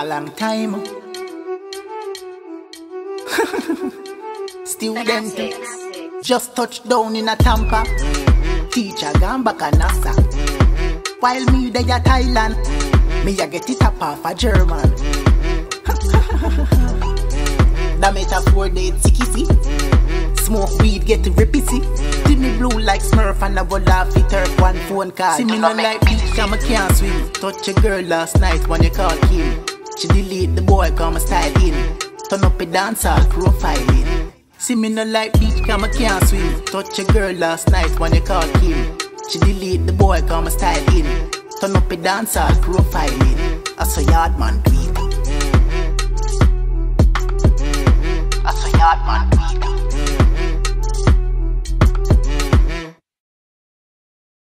a long time. Stewdent just touched down in a Tampa. Teacher gone back a NASA. While me they a Thailand, me a get it up off a German. that metaphor they tickety. Smoke weed, get rippity. Me blue like Smurf and I go laugh it her one phone call. See me not like beach, I can't swim. Touch a girl last night when you call Kim. She delete the boy, come a style in. Turn up a dancehall profiling. See me no like beach, come I can't swim. Touch a girl last night when you call Kim. She delete the boy, come a style in. Turn up a dancehall profiling. I saw yard man.